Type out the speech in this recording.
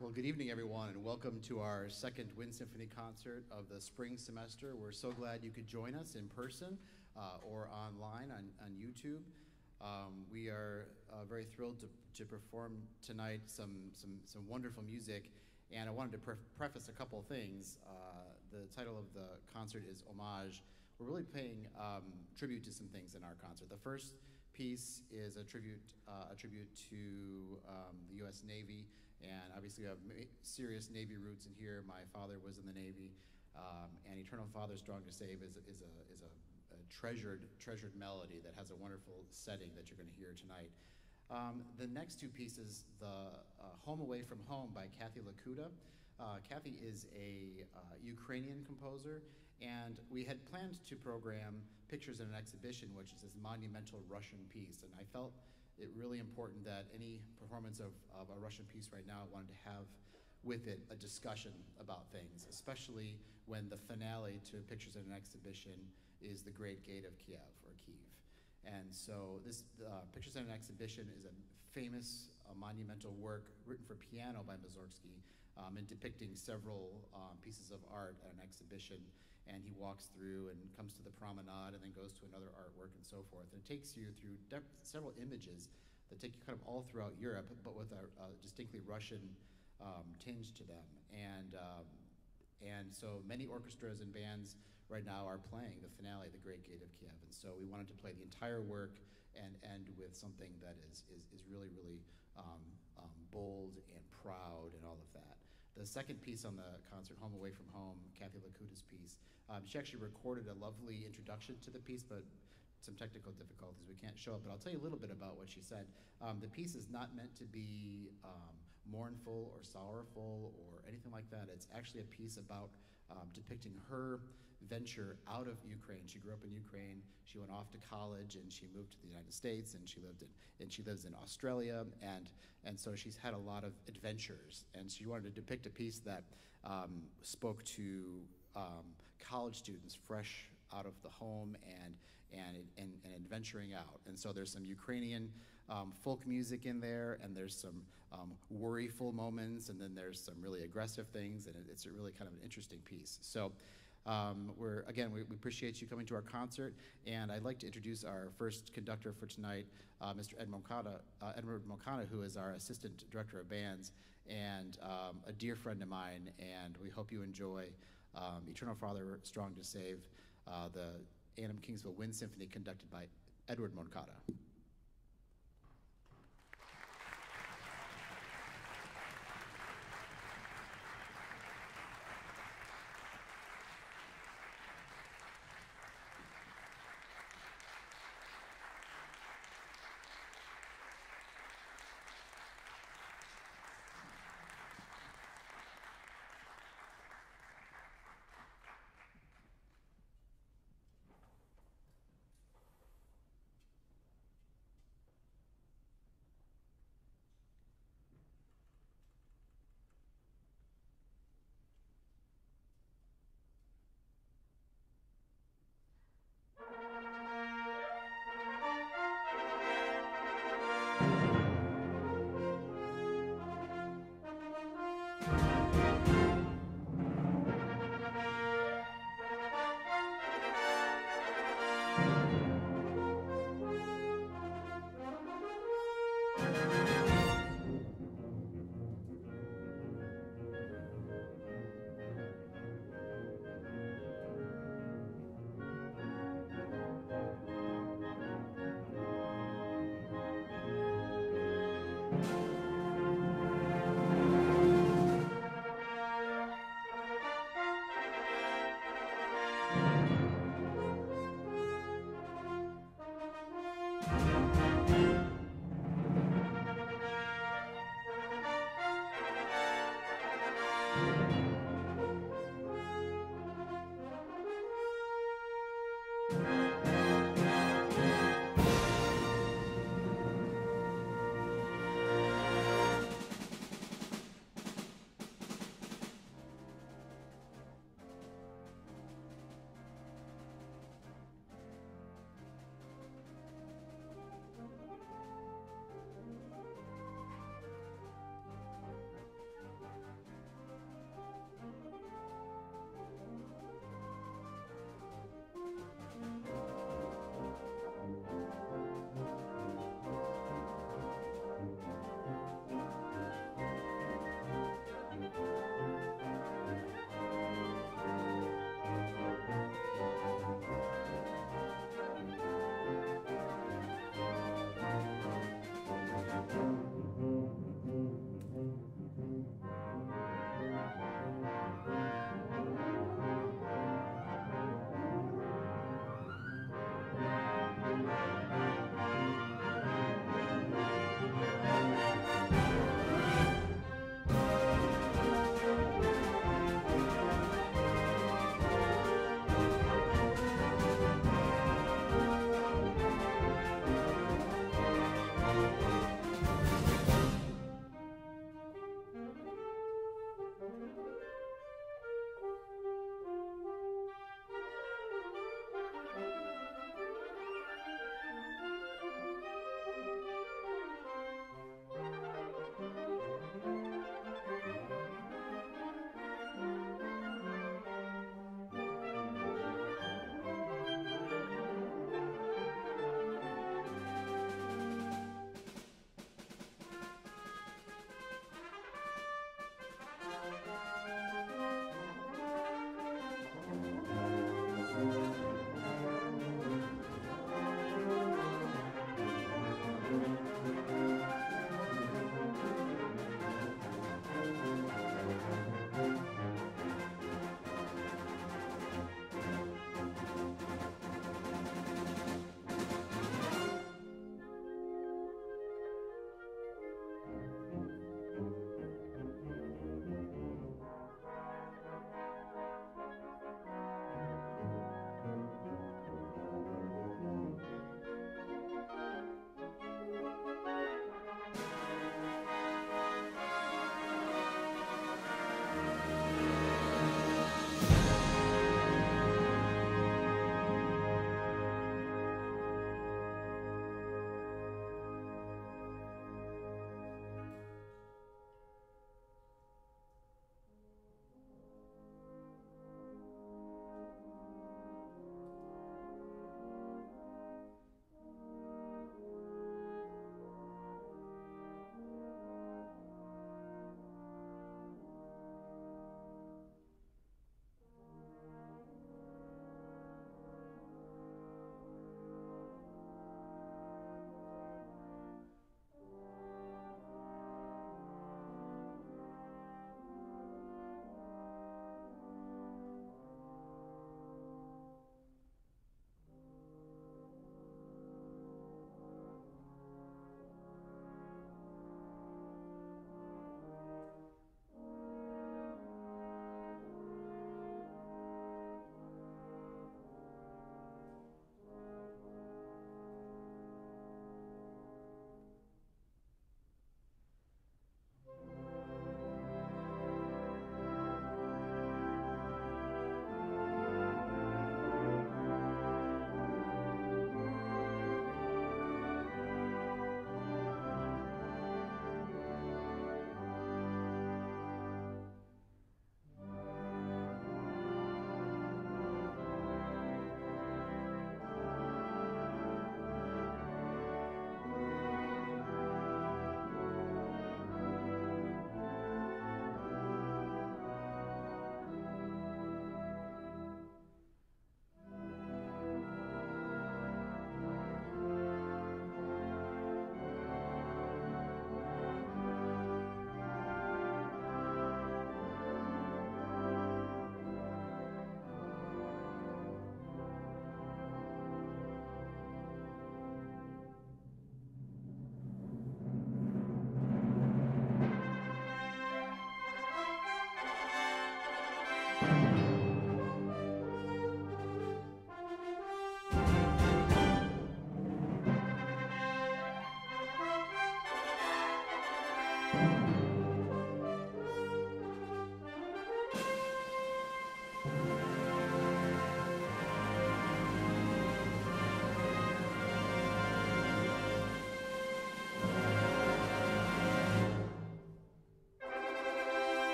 Well, good evening, everyone, and welcome to our second Wind Symphony concert of the spring semester. We're so glad you could join us in person uh, or online on, on YouTube. Um, we are uh, very thrilled to, to perform tonight some, some, some wonderful music, and I wanted to pre preface a couple things. Uh, the title of the concert is Homage. We're really paying um, tribute to some things in our concert. The first piece is a tribute, uh, a tribute to um, the U.S. Navy. And obviously, we have serious Navy roots in here. My father was in the Navy, um, and Eternal Father Strong to Save is, is, a, is a, a, treasured, treasured melody that has a wonderful setting that you're going to hear tonight. Um, the next two pieces, the uh, Home Away from Home by Kathy Likhuta. Uh, Kathy is a uh, Ukrainian composer, and we had planned to program Pictures in an Exhibition, which is this monumental Russian piece. And I felt it really important that any performance of, of a Russian piece right now wanted to have with it a discussion about things, especially when the finale to Pictures in an Exhibition is the Great Gate of Kiev or Kyiv. And so this uh, Pictures in an Exhibition is a famous uh, monumental work written for piano by Mussorgsky um, and depicting several um, pieces of art at an exhibition. And he walks through and comes to the promenade and then goes to another artwork and so forth. And it takes you through several images that take you kind of all throughout Europe, but with a, a distinctly Russian um, tinge to them. And, um, and so many orchestras and bands right now are playing the finale, The Great Gate of Kiev. And so we wanted to play the entire work and end with something that is, is, is really, really um, um bold and proud and all of that. The second piece on the concert, Home Away from Home, Kathy Likhuta's piece, um, she actually recorded a lovely introduction to the piece, but some technical difficulties. We can't show it, but I'll tell you a little bit about what she said. Um, the piece is not meant to be um, mournful or sorrowful or anything like that. It's actually a piece about um, depicting her venture out of Ukraine. She grew up in Ukraine. She went off to college and she moved to the United States and she lived in and she lives in Australia and and so she's had a lot of adventures and she wanted to depict a piece that um, spoke to um, college students fresh out of the home and and, and, and adventuring out. And so there's some Ukrainian um, folk music in there, and there's some um, worryful moments, and then there's some really aggressive things, and it's a really kind of an interesting piece. So um, we're, again, we, we, appreciate you coming to our concert, and I'd like to introduce our first conductor for tonight, uh, Mr. Ed Moncada, uh, Edward Moncada, who is our Assistant Director of Bands and um, a dear friend of mine, and we hope you enjoy um, Eternal Father Strong to Save, uh, the A&M Kingsville Wind Symphony conducted by Edward Moncada.